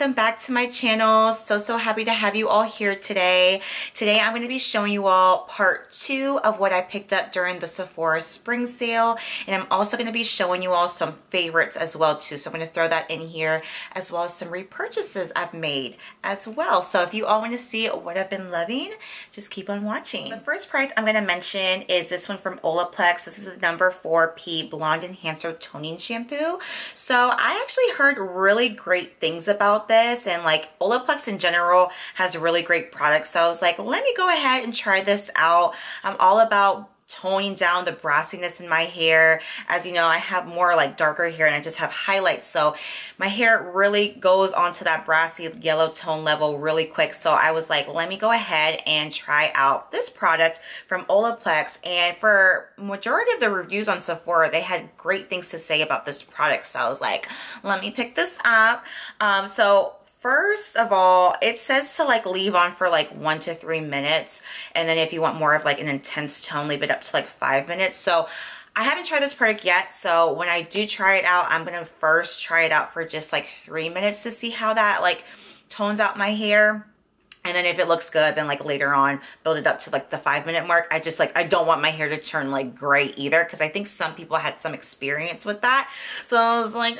welcome back to my channel. So, so happy to have you all here today. Today I'm going to be showing you all part two of what I picked up during the Sephora spring sale. And I'm also going to be showing you all some favorites as well too. So I'm going to throw that in here as well as some repurchases I've made as well. So if you all want to see what I've been loving, just keep on watching. The first product I'm going to mention is this one from Olaplex. This is the number 4P Blonde Enhancer Toning Shampoo. So I actually heard really great things about this and like Olaplex in general has really great products. So I was like, let me go ahead and try this out. I'm all about toning down the brassiness in my hair. As you know, I have more like darker hair and I just have highlights. So my hair really goes onto that brassy yellow tone level really quick. So I was like, let me go ahead and try out this product from Olaplex. And for majority of the reviews on Sephora, they had great things to say about this product. So I was like, let me pick this up. Um, so First of all, it says to like leave on for like one to three minutes. And then if you want more of like an intense tone, leave it up to like five minutes. So I haven't tried this product yet. So when I do try it out, I'm to first try it out for just like three minutes to see how that like tones out my hair. And then if it looks good, then like later on, build it up to like the five minute mark. I just like, I don't want my hair to turn like gray either because I think some people had some experience with that. So I was like,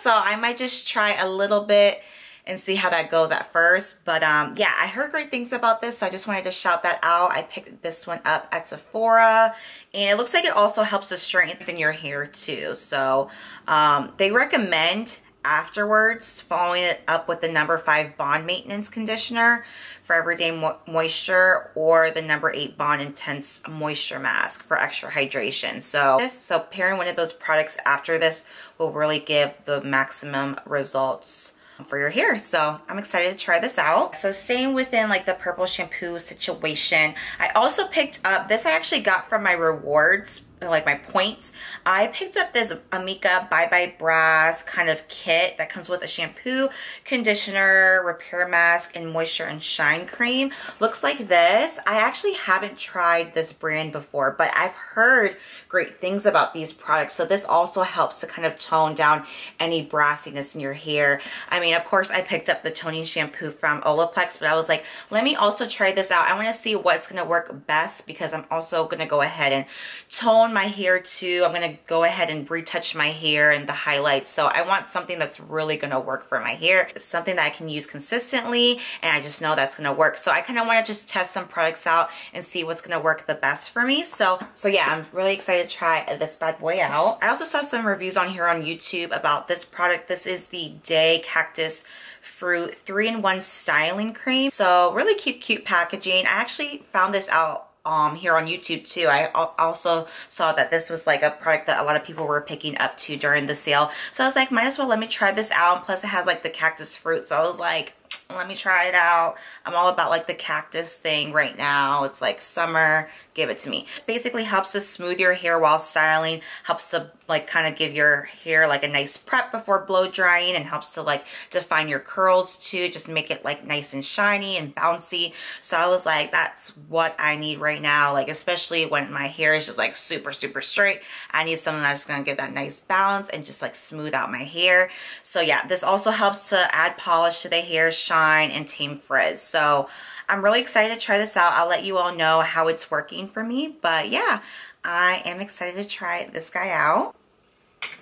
so I might just try a little bit and see how that goes at first. But um, yeah, I heard great things about this, so I just wanted to shout that out. I picked this one up at Sephora, and it looks like it also helps to strengthen your hair too. So um, they recommend afterwards following it up with the number five bond maintenance conditioner for everyday mo moisture or the number eight bond intense moisture mask for extra hydration so so pairing one of those products after this will really give the maximum results for your hair. So I'm excited to try this out. So same within like the purple shampoo situation. I also picked up, this I actually got from my rewards like my points. I picked up this Amika Bye Bye Brass kind of kit that comes with a shampoo, conditioner, repair mask, and moisture and shine cream. Looks like this. I actually haven't tried this brand before, but I've heard great things about these products. So this also helps to kind of tone down any brassiness in your hair. I mean, of course, I picked up the toning shampoo from Olaplex, but I was like, let me also try this out. I want to see what's going to work best because I'm also going to go ahead and tone my hair too. I'm going to go ahead and retouch my hair and the highlights. So I want something that's really going to work for my hair. It's something that I can use consistently and I just know that's going to work. So I kind of want to just test some products out and see what's going to work the best for me. So, so yeah, I'm really excited to try this bad boy out. I also saw some reviews on here on YouTube about this product. This is the DAE Cactus Fruit 3-in-1 Styling Cream. So really cute, cute packaging. I actually found this out um, here on YouTube too. I also saw that this was like a product that a lot of people were picking up to during the sale. So I was like, might as well let me try this out. Plus it has like the cactus fruit. So I was like, let me try it out. I'm all about like the cactus thing right now. It's like summer, give it to me. It basically helps to smooth your hair while styling, helps to like kind of give your hair like a nice prep before blow drying and helps to like define your curls too, just make it like nice and shiny and bouncy. So I was like, that's what I need right now. Like especially when my hair is just like super, super straight. I need something that's gonna give that nice balance and just like smooth out my hair. So yeah, this also helps to add polish to the hair, shine and tame frizz. So I'm really excited to try this out. I'll let you all know how it's working for me. But yeah, I am excited to try this guy out.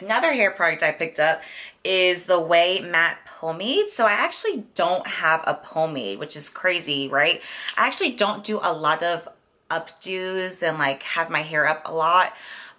Another hair product I picked up is the OUAI Matte Pomade. So I actually don't have a pomade, which is crazy, right? I actually don't do a lot of updos and like have my hair up a lot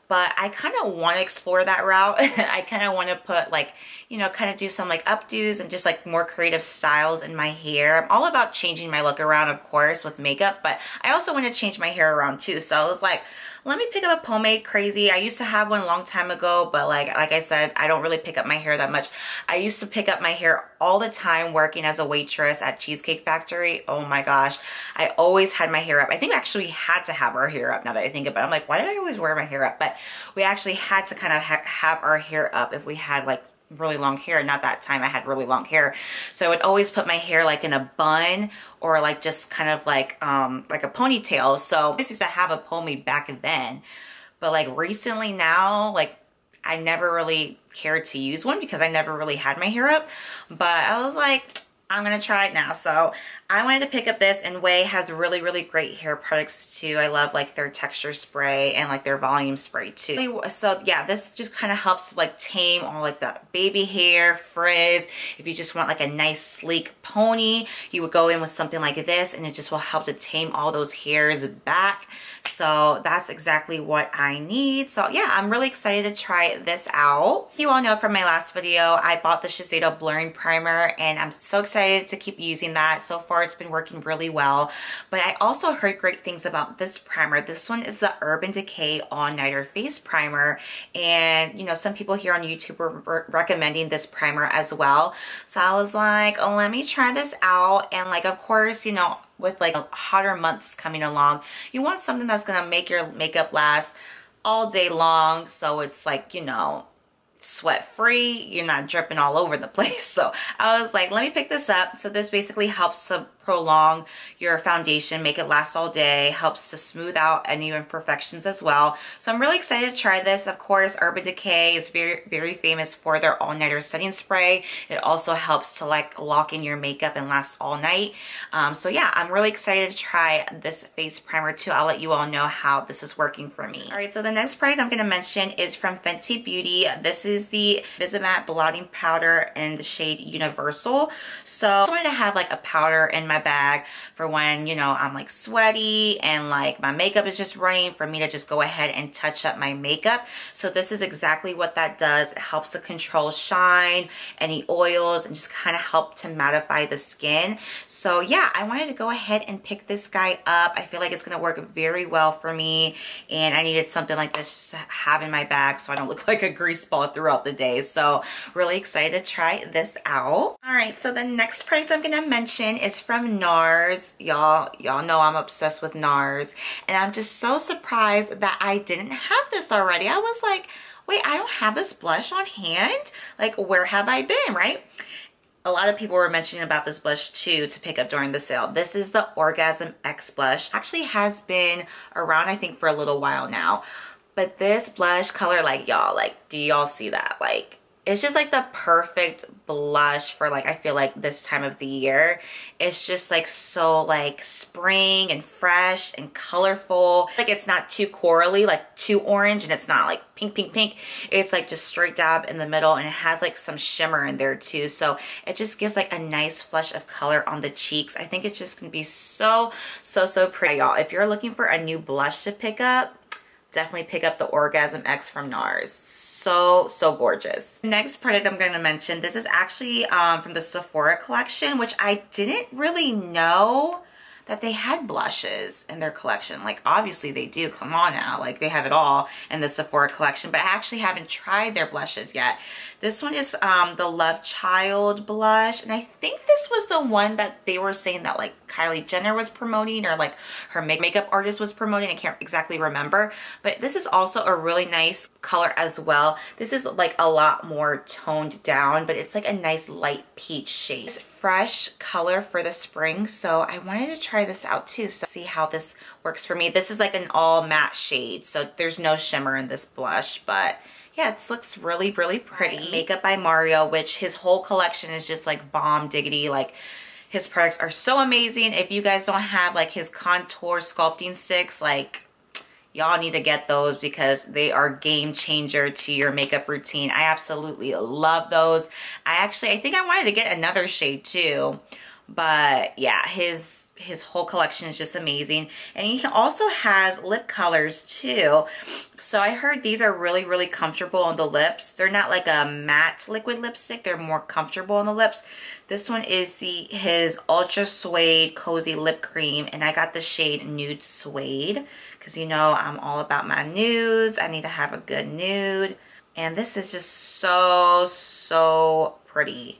but I kind of want to explore that route. I kind of want to put like, you know, kind of do some like updos and just like more creative styles in my hair. I'm all about changing my look around, of course, with makeup, but I also want to change my hair around too. So I was like, let me pick up a pomade crazy. I used to have one a long time ago, but like, like I said, I don't really pick up my hair that much. I used to pick up my hair all the time working as a waitress at Cheesecake Factory. Oh my gosh. I always had my hair up. I think I actually had to have our hair up now that I think about it. I'm like, why did I always wear my hair up? But we actually had to kind of ha have our hair up if we had like really long hair. Not that time I had really long hair. So I would always put my hair like in a bun or like just kind of like um like a ponytail. So I used to have a pony back then. But like recently now, like I never really cared to use one because I never really had my hair up. But I was like, I'm gonna try it now. So I wanted to pick up this and OUAI has really, really great hair products too. I love like their texture spray and like their volume spray too. So yeah, this just kind of helps like tame all like the baby hair, frizz. If you just want like a nice sleek pony, you would go in with something like this and it just will help to tame all those hairs back. So that's exactly what I need. So yeah, I'm really excited to try this out. You all know from my last video, I bought the Shiseido Blurring Primer and I'm so excited to keep using that. So far far it's been working really well. But I also heard great things about this primer. This one is the Urban Decay All Nighter Face Primer. And, you know, some people here on YouTube were recommending this primer as well. So I was like, oh, let me try this out. And like, of course, you know, with like hotter months coming along, you want something that's going to make your makeup last all day long. So it's like, you know, sweat free you're not dripping all over the place. So I was like let me pick this up. So this basically helps to prolong your foundation, make it last all day, helps to smooth out any imperfections as well. So I'm really excited to try this. Of course, Urban Decay is very, very famous for their all-nighter setting spray. It also helps to like lock in your makeup and last all night. Um, so yeah, I'm really excited to try this face primer too. I'll let you all know how this is working for me. All right, so the next product I'm gonna mention is from Fenty Beauty. This is the Invisimatte Blotting Powder in the shade Universal. So I wanted to have like a powder in my my bag for when, you know, I'm like sweaty and like my makeup is just running for me to just go ahead and touch up my makeup. So this is exactly what that does. It helps to control shine, any oils, and just kind of help to mattify the skin. So yeah, I wanted to go ahead and pick this guy up. I feel like it's going to work very well for me. And I needed something like this to have in my bag so I don't look like a grease ball throughout the day. So really excited to try this out. All right, so the next product I'm going to mention is from NARS. Y'all, y'all know I'm obsessed with NARS. And I'm just so surprised that I didn't have this already. I was like, wait, I don't have this blush on hand? Like, where have I been, right? a lot of people were mentioning about this blush too to pick up during the sale. This is the Orgasm X blush. Actually has been around I think for a little while now. But this blush color like y'all, like do y'all see that? Like it's just like the perfect blush for like I feel like this time of the year. It's just like so like spring and fresh and colorful. Like it's not too corally, like too orange and it's not like pink, pink, pink. It's like just straight dab in the middle and it has like some shimmer in there too. So it just gives like a nice flush of color on the cheeks. I think it's just gonna be so, so, so pretty, y'all. If you're looking for a new blush to pick up, definitely pick up the Orgasm X from NARS so, so gorgeous. Next product I'm going to mention, this is actually um, from the Sephora collection, which I didn't really know that they had blushes in their collection. Like obviously they do, come on now. Like they have it all in the Sephora collection, but I actually haven't tried their blushes yet. This one is um, the Love Child blush. And I think this was the one that they were saying that like Kylie Jenner was promoting or like her makeup artist was promoting. I can't exactly remember, but this is also a really nice color as well. This is like a lot more toned down, but it's like a nice light peach shade fresh color for the spring so I wanted to try this out too so see how this works for me. This is like an all matte shade so there's no shimmer in this blush but yeah it looks really really pretty. Makeup by Mario which his whole collection is just like bomb diggity like his products are so amazing. If you guys don't have like his contour sculpting sticks like y'all need to get those because they are game changer to your makeup routine. I absolutely love those. I actually, I think I wanted to get another shade too, but yeah, his his whole collection is just amazing. And he also has lip colors too. So I heard these are really, really comfortable on the lips. They're not like a matte liquid lipstick. They're more comfortable on the lips. This one is the his Ultra Suede Cozy Lip Cream. And I got the shade Nude Suede because you know I'm all about my nudes. I need to have a good nude. And this is just so, so pretty.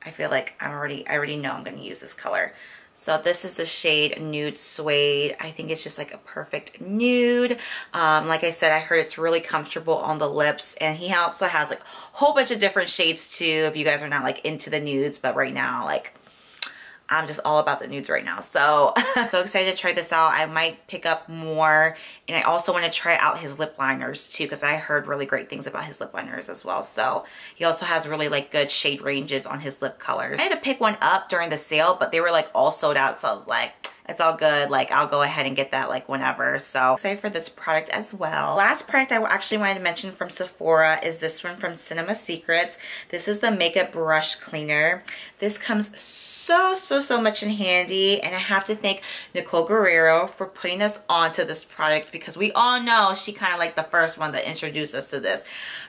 I feel like I'm already, I already know I'm going to use this color. So this is the shade Nude Suede. I think it's just like a perfect nude. Um, like I said, I heard it's really comfortable on the lips. And he also has like a whole bunch of different shades too if you guys are not like into the nudes. But right now, like I'm just all about the nudes right now. So, so excited to try this out. I might pick up more. And I also want to try out his lip liners too because I heard really great things about his lip liners as well. So he also has really like good shade ranges on his lip colors. I had to pick one up during the sale, but they were like all sold out. So I was like, it's all good. Like I'll go ahead and get that like whenever. So excited for this product as well. Last product I actually wanted to mention from Sephora is this one from Cinema Secrets. This is the makeup brush cleaner. This comes so, so, so much in handy. And I have to thank Nicole Guerriero for putting us onto this product because we all know she kind of like the first one that introduced us to this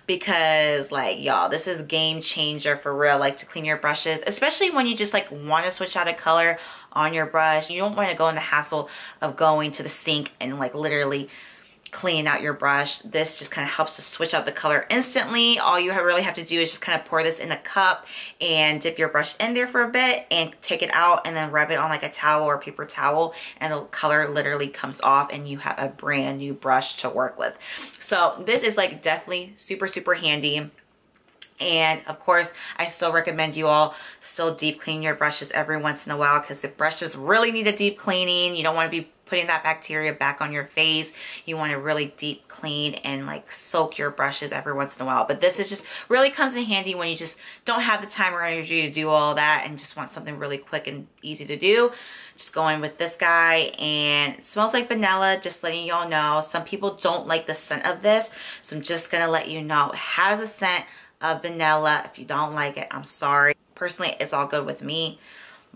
because like y'all this is game changer for real like to clean your brushes especially when you just like want to switch out a color on your brush. You don't want to go in the hassle of going to the sink and like literally clean out your brush. This just kind of helps to switch out the color instantly. All you really have to do is just kind of pour this in a cup and dip your brush in there for a bit and take it out and then rub it on like a towel or paper towel and the color literally comes off and you have a brand new brush to work with. So this is like definitely super, super handy. And of course, I still recommend you all still deep clean your brushes every once in a while because the brushes really need a deep cleaning, you don't want to be putting that bacteria back on your face. You want to really deep clean and like soak your brushes every once in a while. But this is just really comes in handy when you just don't have the time or energy to do all that and just want something really quick and easy to do. Just going with this guy and smells like vanilla, just letting y'all know. Some people don't like the scent of this, so I'm just going to let you know it has a scent of vanilla. If you don't like it, I'm sorry. Personally, it's all good with me.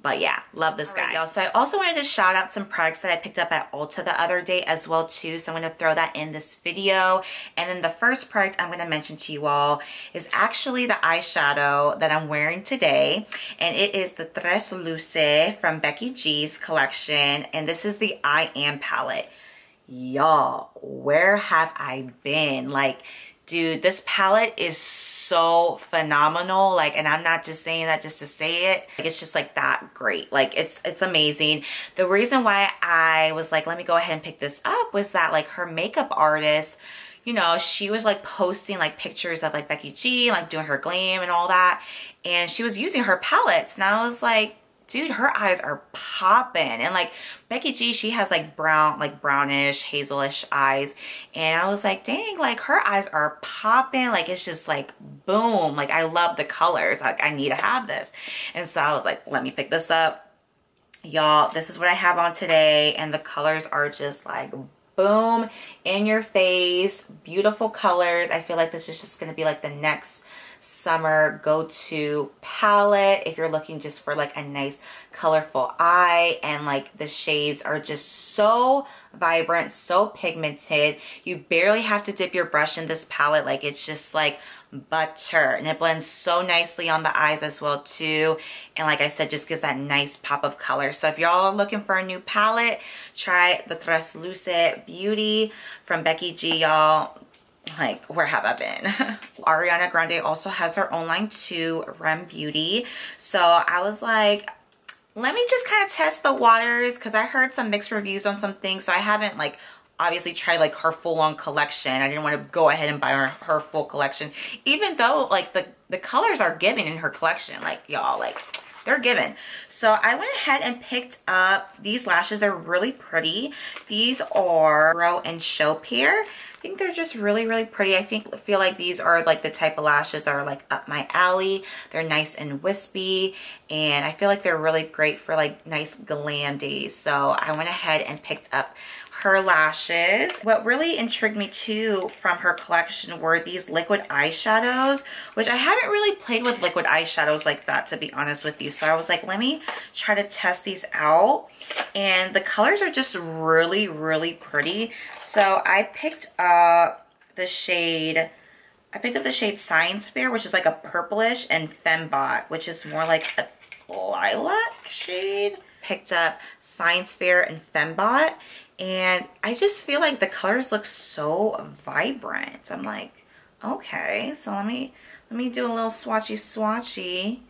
But yeah, love this guy. y'all. So I also wanted to shout out some products that I picked up at Ulta the other day as well too. So I'm going to throw that in this video. And then the first product I'm going to mention to you all is actually the eyeshadow that I'm wearing today. And it is the Tresluce from Becky G's collection. And this is the I Am palette. Y'all, where have I been? Like, dude, this palette is so phenomenal. Like, and I'm not just saying that just to say it. Like, it's just like that great. Like, it's, it's amazing. The reason why I was like, let me go ahead and pick this up was that like her makeup artist, you know, she was like posting like pictures of like Becky G, like doing her glam and all that. And she was using her palettes. And I was like, dude, her eyes are popping. And like Becky G, she has like brown, like brownish, hazelish eyes. And I was like, dang, like her eyes are popping. Like it's just like boom. Like I love the colors. Like I need to have this. And so I was like, let me pick this up. Y'all, this is what I have on today. And the colors are just like boom in your face. Beautiful colors. I feel like this is just going to be like the next summer go-to palette if you're looking just for like a nice colorful eye and like the shades are just so vibrant, so pigmented. You barely have to dip your brush in this palette. Like it's just like butter and it blends so nicely on the eyes as well too. And like I said, just gives that nice pop of color. So if y'all are looking for a new palette, try the Tresluce Beauty from Becky G, y'all like where have I been? Ariana Grande also has her own line too, Rem Beauty. So I was like, let me just kind of test the waters because I heard some mixed reviews on some things. So I haven't like obviously tried like her full-on collection. I didn't want to go ahead and buy her, her full collection, even though like the, the colors are given in her collection. Like y'all, like they're given. So I went ahead and picked up these lashes. They're really pretty. These are Grow and Show Pair. I think they're just really, really pretty. I think feel like these are like the type of lashes that are like up my alley. They're nice and wispy and I feel like they're really great for like nice glam days. So I went ahead and picked up her lashes. What really intrigued me too from her collection were these liquid eyeshadows, which I haven't really played with liquid eyeshadows like that to be honest with you. So I was like, let me try to test these out. And the colors are just really, really pretty. So I picked up the shade, I picked up the shade Science Fair, which is like a purplish, and Fembot, which is more like a lilac shade. Picked up Science Fair and Fembot, and I just feel like the colors look so vibrant. I'm like, okay, so let me, let me do a little swatchy swatchy.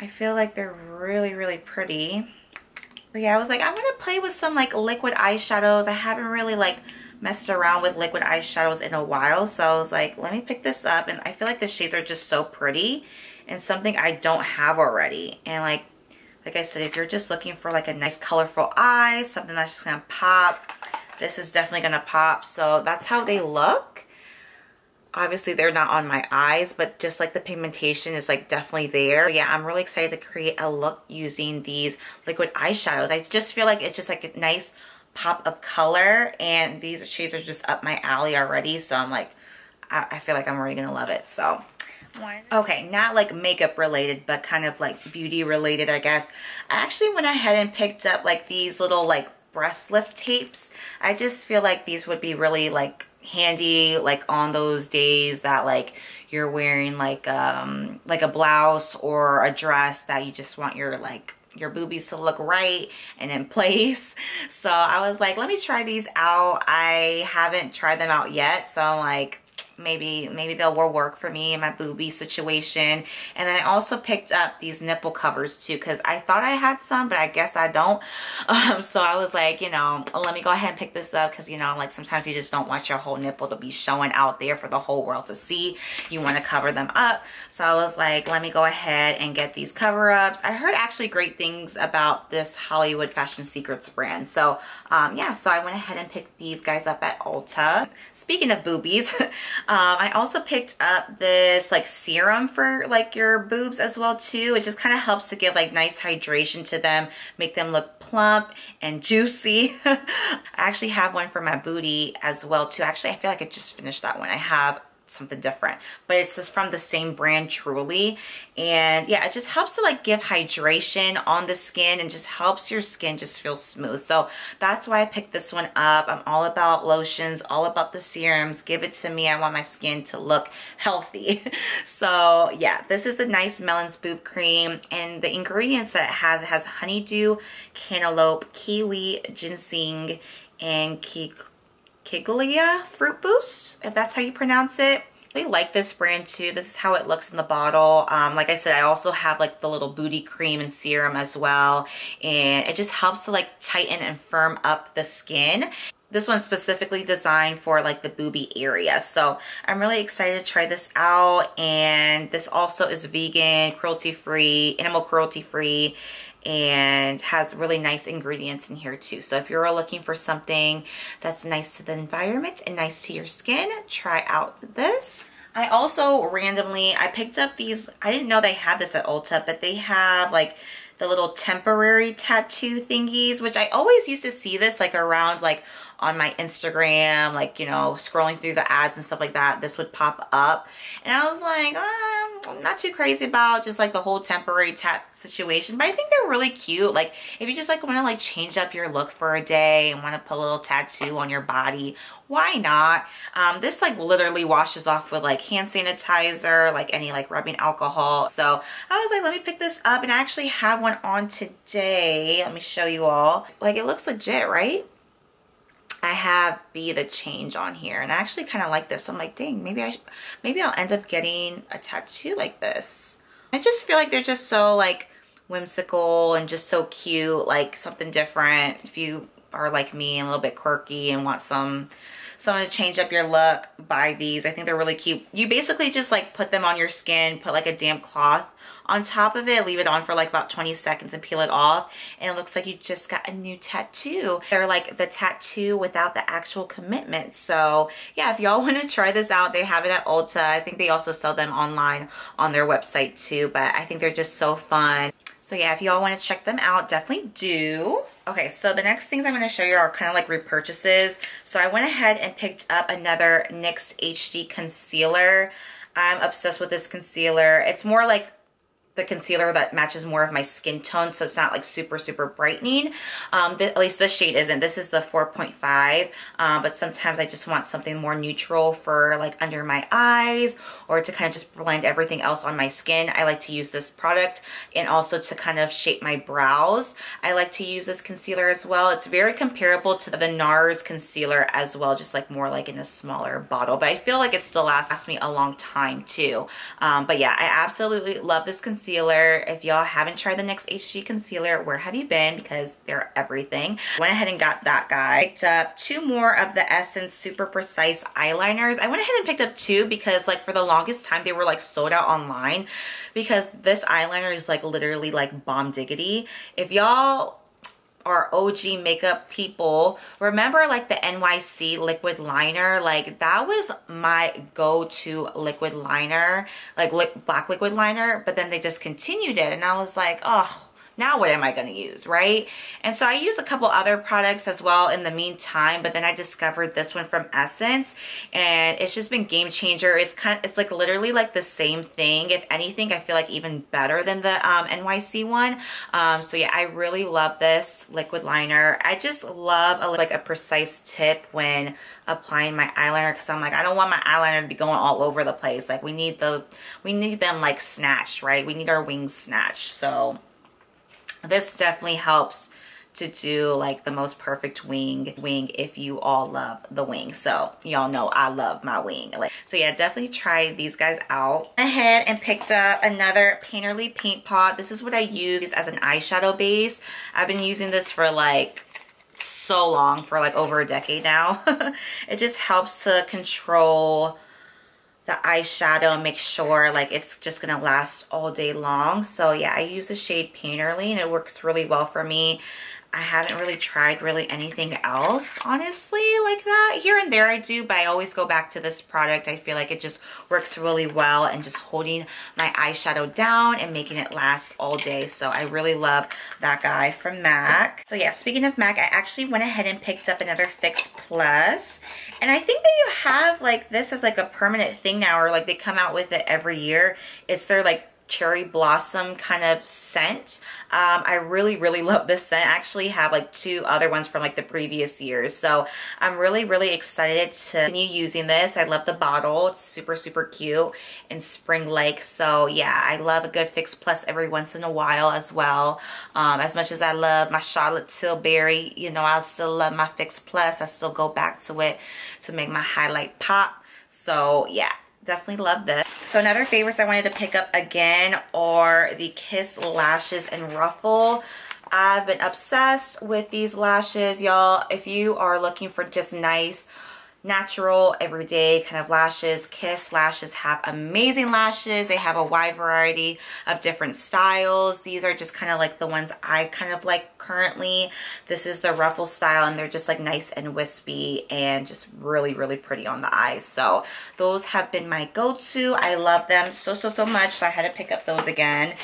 I feel like they're really, really pretty. So yeah, I was like, I'm to play with some like liquid eyeshadows. I haven't really like messed around with liquid eyeshadows in a while. So I was like, let me pick this up. And I feel like the shades are just so pretty and something I don't have already. And like, like I said, if you're just looking for like a nice colorful eye, something that's just gonna pop, this is definitely gonna pop. So that's how they look. Obviously they're not on my eyes, but just like the pigmentation is like definitely there. Yeah, I'm really excited to create a look using these liquid eyeshadows. I just feel like it's just like a nice pop of color and these shades are just up my alley already. So I'm like, I, I feel like I'm already gonna love it. So Okay, not like makeup related, but kind of like beauty related, I guess. I actually went ahead and picked up like these little like breast lift tapes. I just feel like these would be really like handy like on those days that like you're wearing like um like a blouse or a dress that you just want your like your boobies to look right and in place. So I was like, let me try these out. I haven't tried them out yet. So I'm like, maybe maybe they'll work for me in my boobie situation. And then I also picked up these nipple covers too because I thought I had some but I guess I don't. Um, so I was like you know let me go ahead and pick this up because you know like sometimes you just don't want your whole nipple to be showing out there for the whole world to see. You want to cover them up. So I was like let me go ahead and get these cover-ups. I heard actually great things about this Hollywood Fashion Secrets brand. So um, yeah so I went ahead and picked these guys up at Ulta. Speaking of boobies Um, I also picked up this like serum for like your boobs as well too. It just kind of helps to give like nice hydration to them, make them look plump and juicy. I actually have one for my booty as well too. Actually, I feel like I just finished that one. I have something different. But it's just from the same brand truly. And yeah it just helps to like give hydration on the skin and just helps your skin just feel smooth. So that's why I picked this one up. I'm all about lotions all about the serums. Give it to me. I want my skin to look healthy. So yeah this is the nice melons boob cream. And the ingredients that it has it has honeydew cantaloupe kiwi ginseng and kik Kigelia Fruit Boost, if that's how you pronounce it. They like this brand too. This is how it looks in the bottle. Um, like I said, I also have like the little booty cream and serum as well. And it just helps to like tighten and firm up the skin. This one's specifically designed for like the booby area. So I'm really excited to try this out. And this also is vegan, cruelty free, animal cruelty free and has really nice ingredients in here too. So if you're looking for something that's nice to the environment and nice to your skin, try out this. I also randomly, I picked up these, I didn't know they had this at Ulta, but they have like the little temporary tattoo thingies, which I always used to see this like around like on my Instagram, like, you know, scrolling through the ads and stuff like that, this would pop up. And I was like, oh, I'm not too crazy about just like the whole temporary tat situation, but I think they're really cute. Like if you just like want to like change up your look for a day and want to put a little tattoo on your body, why not? Um, this like literally washes off with like hand sanitizer, like any like rubbing alcohol. So I was like, let me pick this up and I actually have one on today. Let me show you all. Like it looks legit, right? I have be the change on here and I actually kind of like this. I'm like, dang, maybe I, maybe I'll end up getting a tattoo like this. I just feel like they're just so like whimsical and just so cute, like something different. If you are like me and a little bit quirky and want some someone to change up your look, buy these. I think they're really cute. You basically just like put them on your skin, put like a damp cloth on top of it, leave it on for like about 20 seconds and peel it off. And it looks like you just got a new tattoo. They're like the tattoo without the actual commitment. So yeah, if y'all want to try this out, they have it at Ulta. I think they also sell them online on their website too, but I think they're just so fun. So yeah, if y'all want to check them out, definitely do. Okay, so the next things I'm going to show you are kind of like repurchases. So I went ahead and picked up another NYX HD concealer. I'm obsessed with this concealer. It's more like the concealer that matches more of my skin tone so it's not like super super brightening. Um, at least this shade isn't. This is the 4.5 um, but sometimes I just want something more neutral for like under my eyes or to kind of just blend everything else on my skin. I like to use this product and also to kind of shape my brows. I like to use this concealer as well. It's very comparable to the NARS concealer as well just like more like in a smaller bottle but I feel like it still lasts me a long time too. Um, but yeah I absolutely love this concealer concealer. If y'all haven't tried the NYX HD concealer, where have you been? Because they're everything. Went ahead and got that guy. Picked up two more of the Essence Super Precise eyeliners. I went ahead and picked up two because like for the longest time they were like sold out online because this eyeliner is like literally like bomb diggity. If y'all are OG makeup people, remember like the NYC liquid liner? Like that was my go-to liquid liner, like li black liquid liner, but then they discontinued it and I was like, oh, now what am I going to use, right? And so I use a couple other products as well in the meantime, but then I discovered this one from Essence and it's just been game changer. It's kind of, it's like literally like the same thing. If anything, I feel like even better than the um, NYC one. Um, so yeah, I really love this liquid liner. I just love a, like a precise tip when applying my eyeliner because I'm like, I don't want my eyeliner to be going all over the place. Like we need the, we need them like snatched, right? We need our wings snatched. So this definitely helps to do like the most perfect wing wing if you all love the wing. So y'all know i love my wing. Like so yeah definitely try these guys out. Ahead and picked up another painterly paint pot. This is what i use as an eyeshadow base. I've been using this for like so long for like over a decade now. It just helps to control the eyeshadow and make sure like it's just gonna last all day long. So yeah, I use the shade Painterly and it works really well for me. I haven't really tried really anything else, honestly, like that. Here and there I do, but I always go back to this product. I feel like it just works really well and just holding my eyeshadow down and making it last all day. So I really love that guy from MAC. So yeah, speaking of MAC, I actually went ahead and picked up another Fix Plus. And I think that you have like this as like a permanent thing now or like they come out with it every year. It's their like cherry blossom kind of scent. Um, I really, really love this scent. I actually have like two other ones from like the previous years. So I'm really, really excited to continue using this. I love the bottle. It's super, super cute and spring-like. So yeah, I love a good Fix Plus every once in a while as well. Um, as much as I love my Charlotte Tilbury, you know, I still love my Fix Plus. I still go back to it to make my highlight pop. So yeah, definitely love this. So another favorites I wanted to pick up again are the Kiss Lashes and Ruffle. I've been obsessed with these lashes, y'all. If you are looking for just nice natural, everyday kind of lashes. Kiss lashes have amazing lashes. They have a wide variety of different styles. These are just kind of like the ones I kind of like currently. This is the ruffle style and they're just like nice and wispy and just really, really pretty on the eyes. So those have been my go-to. I love them so, so, so much. So I had to pick up those again.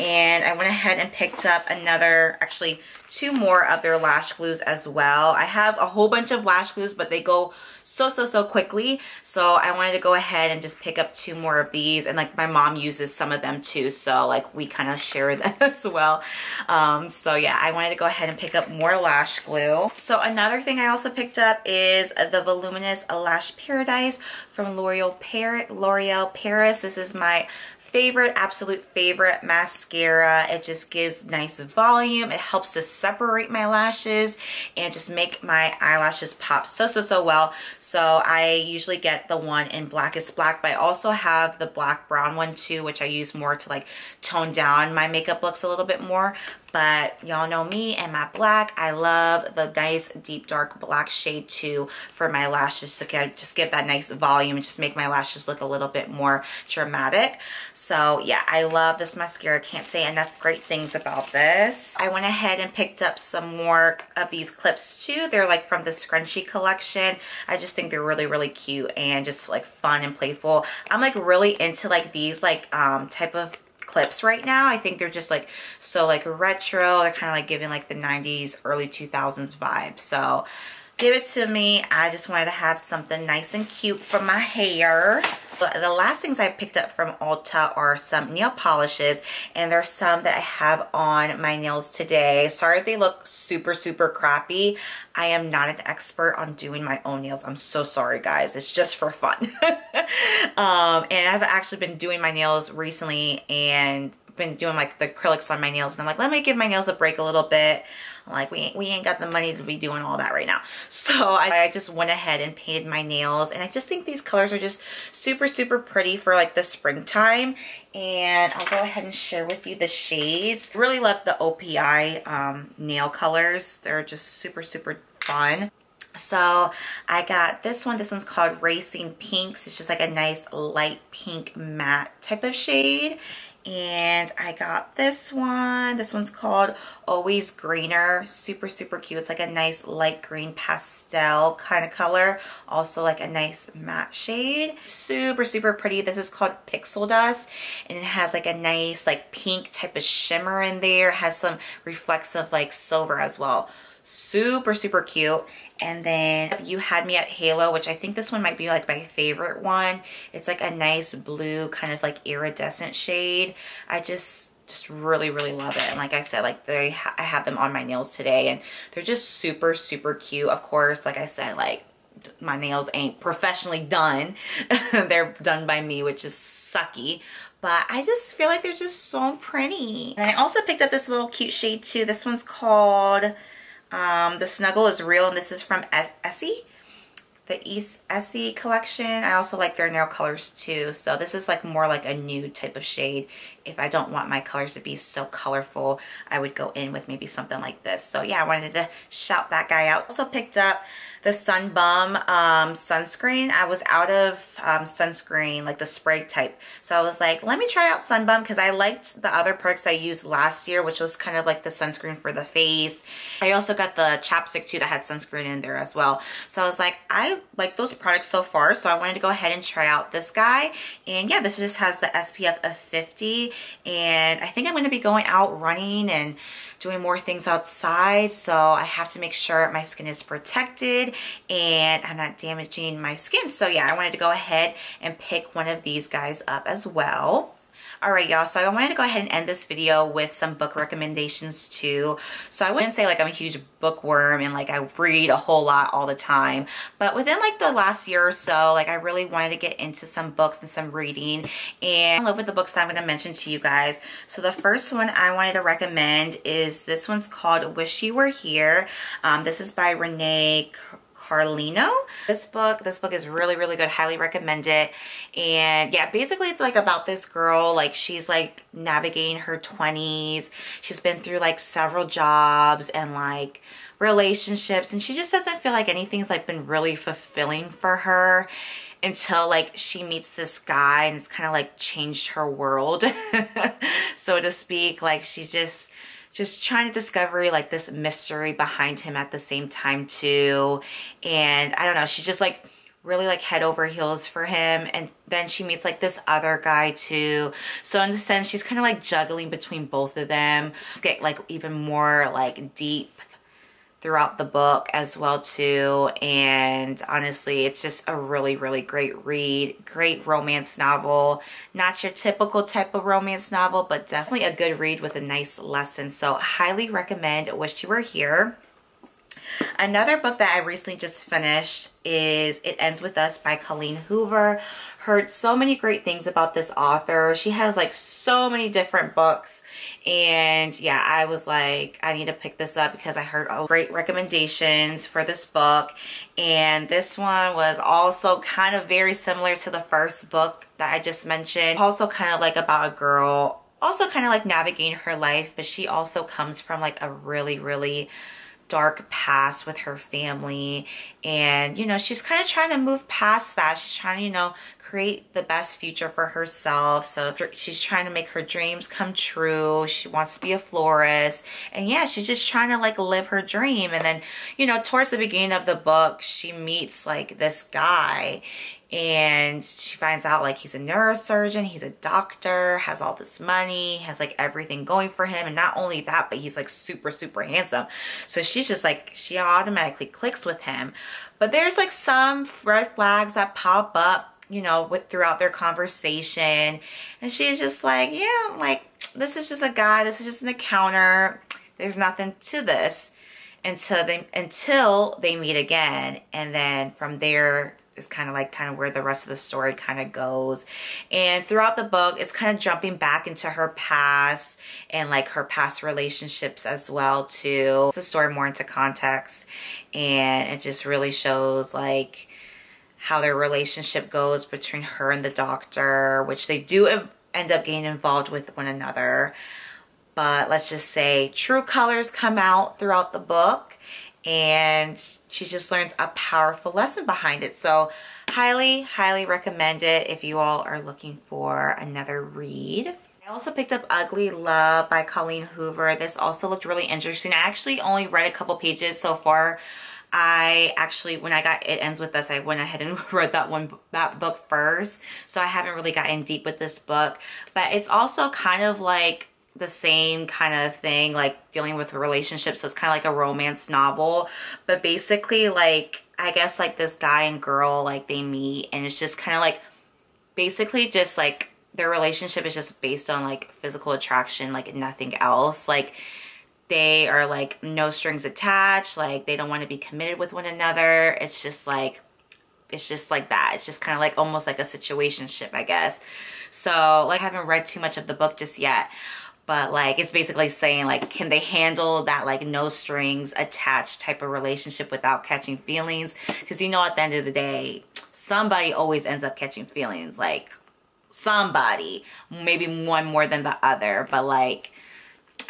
And I went ahead and picked up another, actually two more of their lash glues as well. I have a whole bunch of lash glues, but they go so, so, so quickly. So I wanted to go ahead and just pick up two more of these. And like my mom uses some of them too. So like we kind of share them as well. Um, so yeah, I wanted to go ahead and pick up more lash glue. So another thing I also picked up is the Voluminous Lash Paradise from L'Oreal Paris. This is my favorite, absolute favorite mascara. It just gives nice volume. It helps to separate my lashes and just make my eyelashes pop so, so, so well. So I usually get the one in Blackest Black, but I also have the black brown one too, which I use more to like tone down my makeup looks a little bit more but y'all know me and my black. I love the nice deep dark black shade too for my lashes. To just give that nice volume and just make my lashes look a little bit more dramatic? So yeah i love this mascara. Can't say enough great things about this. I went ahead and picked up some more of these clips too. They're like from the scrunchie collection. I just think they're really really cute and just like fun and playful. I'm like really into like these like um type of clips right now. I think they're just like so like retro. They're kind of like giving like the 90s, early 2000s vibe. So give it to me. I just wanted to have something nice and cute for my hair. But the last things I picked up from Ulta are some nail polishes and there's some that I have on my nails today. Sorry if they look super, super crappy. I am not an expert on doing my own nails. I'm so sorry guys. It's just for fun. um, and I've actually been doing my nails recently and been doing like the acrylics on my nails and I'm like, let me give my nails a break a little bit. I'm like, we ain't, we ain't got the money to be doing all that right now. So I, I just went ahead and painted my nails and I just think these colors are just super, super pretty for like the springtime. And I'll go ahead and share with you the shades. Really love the OPI um, nail colors. They're just super, super fun. So I got this one. This one's called Racing Pinks. It's just like a nice light pink matte type of shade and I got this one. This one's called Always Greener. Super, super cute. It's like a nice light green pastel kind of color. Also like a nice matte shade. Super, super pretty. This is called Pixel Dust and it has like a nice like pink type of shimmer in there. It has some reflexive like silver as well super super cute. And then you had me at halo which i think this one might be like my favorite one. It's like a nice blue kind of like iridescent shade. I just just really really love it. And like i said like they ha i have them on my nails today and they're just super super cute. Of course like i said like my nails ain't professionally done. They're done by me which is sucky. But I just feel like they're just so pretty. And I also picked up this little cute shade too. This one's called um, the Snuggle is real and this is from Essie. The East Essie collection. I also like their nail colors too. So this is like more like a nude type of shade. If I don't want my colors to be so colorful, I would go in with maybe something like this. So yeah, I wanted to shout that guy out. Also picked up the Sun Bum um, sunscreen. I was out of um, sunscreen, like the spray type. So I was like, let me try out Sun Bum because I liked the other products I used last year, which was kind of like the sunscreen for the face. I also got the chapstick too that had sunscreen in there as well. So I was like, I like those products so far. So I wanted to go ahead and try out this guy. And yeah, this just has the SPF of 50. And I think I'm going to be going out running and doing more things outside. So I have to make sure my skin is protected and I'm not damaging my skin. So yeah, I wanted to go ahead and pick one of these guys up as well. All right, y'all. So I wanted to go ahead and end this video with some book recommendations too. So I wouldn't say like I'm a huge bookworm and like I read a whole lot all the time. But within like the last year or so, like I really wanted to get into some books and some reading. And I love with the books that I'm going to mention to you guys. So the first one I wanted to recommend is this one's called Wish You Were Here. Um, this is by Renee Carlino. This book, this book is really, really good. Highly recommend it. And yeah, basically it's like about this girl, like she's like navigating her 20s. She's been through like several jobs and like relationships and she just doesn't feel like anything's like been really fulfilling for her until like she meets this guy and it's kind of like changed her world so to speak like she just just trying to discover like this mystery behind him at the same time too. And I don't know, she's just like really like head over heels for him. And then she meets like this other guy too. So in a sense she's kind of like juggling between both of them. It's get like even more like deep throughout the book as well too. And honestly it's just a really really great read great romance novel. Not your typical type of romance novel but definitely a good read with a nice lesson. So highly recommend wish you were here Another book that I recently just finished is It Ends With Us by Colleen Hoover. Heard so many great things about this author. She has like so many different books. And yeah, I was like, I need to pick this up because I heard all great recommendations for this book. And this one was also kind of very similar to the first book that I just mentioned. Also kind of like about a girl also kind of like navigating her life, but she also comes from like a really, really dark past with her family. And you know she's kind of trying to move past that. She's trying to you know create the best future for herself. So she's trying to make her dreams come true. She wants to be a florist. And yeah she's just trying to like live her dream. And then you know towards the beginning of the book she meets like this guy and she finds out like he's a neurosurgeon he's a doctor has all this money has like everything going for him. And not only that but he's like super super handsome. So she's just like she automatically clicks with him. But there's like some red flags that pop up you know with throughout their conversation. And she's just like yeah like this is just a guy this is just an encounter. There's nothing to this. Until they until they meet again. And then from there is kind of like kind of where the rest of the story kind of goes. And throughout the book, it's kind of jumping back into her past and like her past relationships as well too. It's story more into context and it just really shows like how their relationship goes between her and the doctor, which they do end up getting involved with one another. But let's just say true colors come out throughout the book and she just learns a powerful lesson behind it. So highly, highly recommend it if you all are looking for another read. I also picked up Ugly Love by Colleen Hoover. This also looked really interesting. I actually only read a couple pages so far. I actually, when I got It Ends With Us, I went ahead and read that one, that book first. So I haven't really gotten deep with this book. But it's also kind of like the same kind of thing, like dealing with relationships. So it's kind of like a romance novel. But basically, like, I guess like this guy and girl, like they meet and it's just kind of like, basically just like their relationship is just based on like physical attraction, like nothing else. Like they are like no strings attached, like they don't want to be committed with one another. It's just like, it's just like that. It's just kind of like almost like a situationship, I guess. So like I haven't read too much of the book just yet but like it's basically saying like can they handle that like no strings attached type of relationship without catching feelings? Because you know at the end of the day somebody always ends up catching feelings. Like somebody maybe one more than the other. But like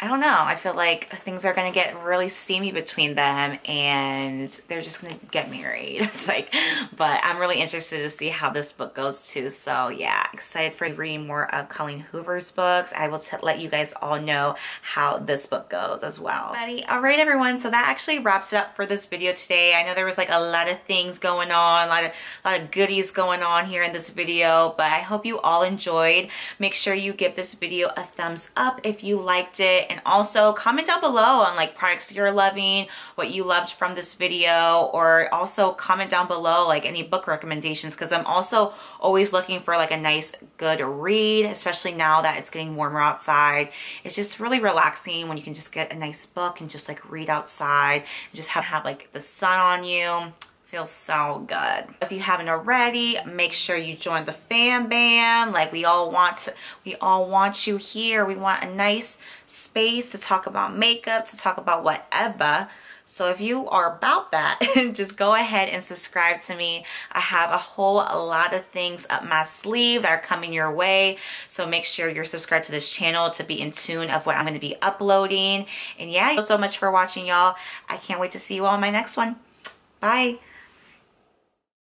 I don't know. I feel like things are going to get really steamy between them and they're just going to get married. It's like, but I'm really interested to see how this book goes too. So yeah, excited for reading more of Colleen Hoover's books. I will let you guys all know how this book goes as well. All right, everyone. So that actually wraps it up for this video today. I know there was like a lot of things going on, a lot of, a lot of goodies going on here in this video, but I hope you all enjoyed. Make sure you give this video a thumbs up if you liked it and also comment down below on like products you're loving, what you loved from this video, or also comment down below like any book recommendations because I'm also always looking for like a nice good read, especially now that it's getting warmer outside. It's just really relaxing when you can just get a nice book and just like read outside and just have, have like the sun on you feels so good. If you haven't already, make sure you join the fam bam. Like we all want to, we all want you here. We want a nice space to talk about makeup, to talk about whatever. So if you are about that, just go ahead and subscribe to me. I have a whole lot of things up my sleeve that are coming your way. So make sure you're subscribed to this channel to be in tune of what I'm going to be uploading. And yeah, so much for watching y'all. I can't wait to see you all in my next one. Bye.